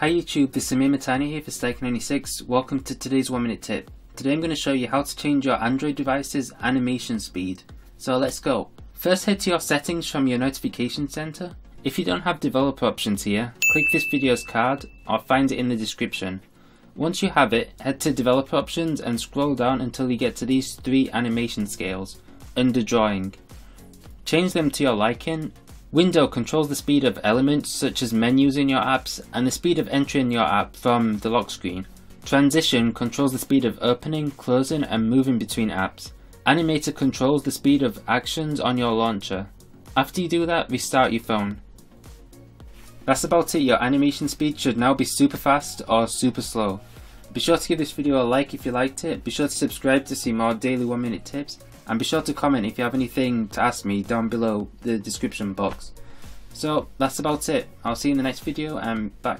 Hi YouTube, this is Ameer Matani here for Stike96. Welcome to today's 1 minute tip. Today I'm going to show you how to change your Android device's animation speed. So let's go. First head to your settings from your notification center. If you don't have developer options here, click this video's card or find it in the description. Once you have it, head to developer options and scroll down until you get to these three animation scales under drawing. Change them to your liking Window controls the speed of elements such as menus in your apps and the speed of entering your app from the lock screen. Transition controls the speed of opening, closing and moving between apps. Animator controls the speed of actions on your launcher. After you do that, restart your phone. That's about it, your animation speed should now be super fast or super slow. Be sure to give this video a like if you liked it, be sure to subscribe to see more daily 1 minute tips, and be sure to comment if you have anything to ask me down below the description box. So that's about it. I'll see you in the next video and bye.